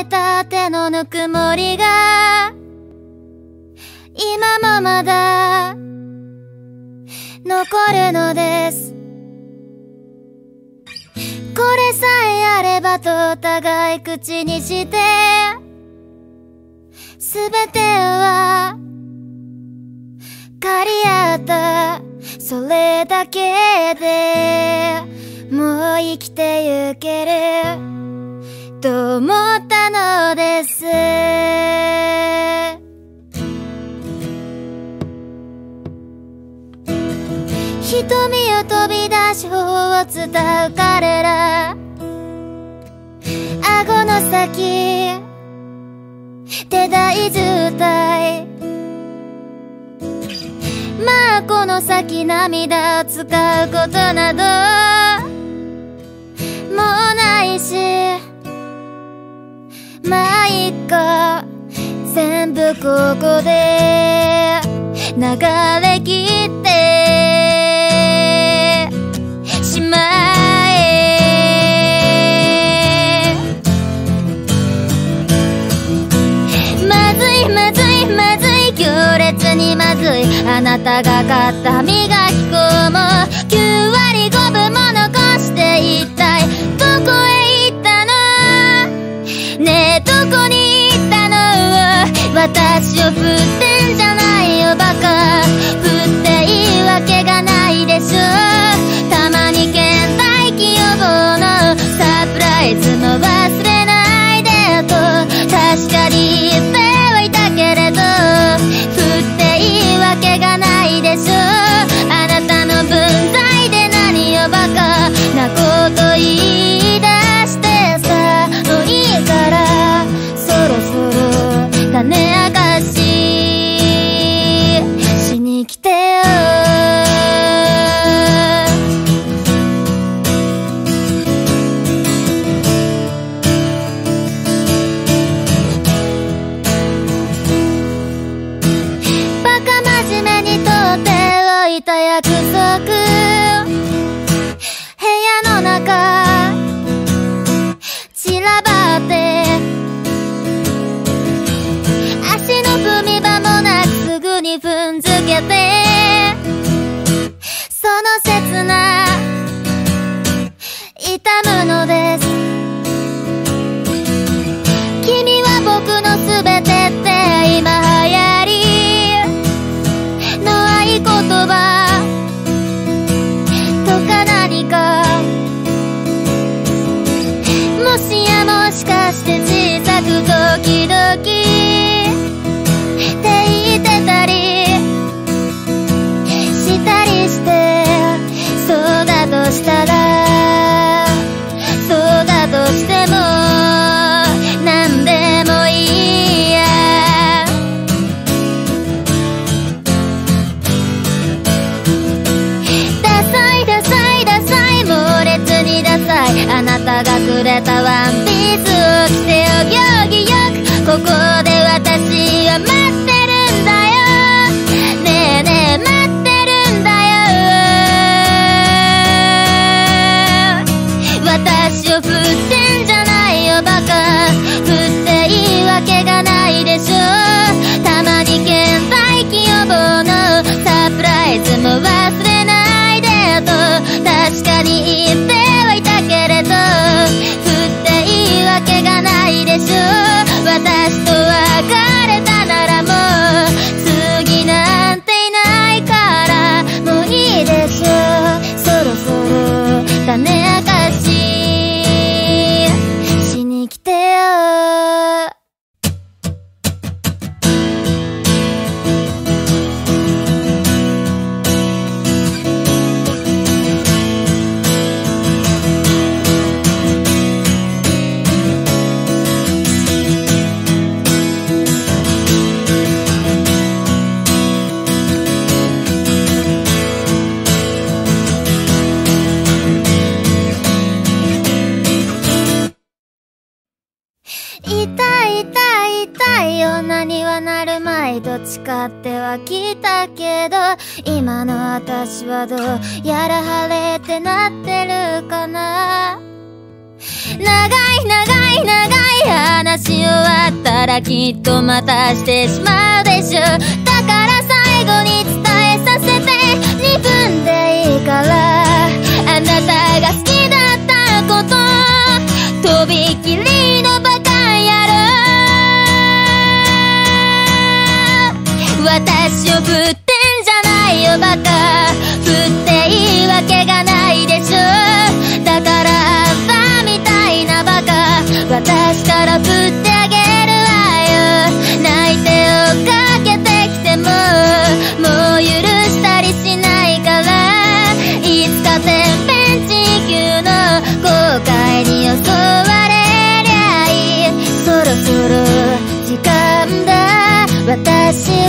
みたてのぬくもりが今もまだ残るのです。これさえあればとお互い口にしてすべては借り合ったそれだけでもう生きてゆける。と思ってのです。瞳を飛び出し頬を伝う彼ら。顎の先手大渋滞まあこの先涙を使うことなどもうないし。まあいっか全部ここで流れ切ってしまえ。まずいまずいまずい強烈にまずい。あなたが買った磨き粉も私を振ってんじゃないよバカ。部屋の中。散らばって。足の踏み場もなくすぐに踏んづけて。そ痛い痛い痛い女にはなるまいと誓ってはきたけど今の私はどうやら晴れてなってるかな。長い長い長い話終わったらきっとまたしてしまうでしょ。だから最後に伝私を振ってんじゃないよバカ。振っていいわけがないでしょ。だからあんたみたいなバカ。私から振ってあげるわよ。泣いて追っかけてきてももう許したりしないから。いつか天変地球の後悔に襲われりゃいい。そろそろ時間だ。私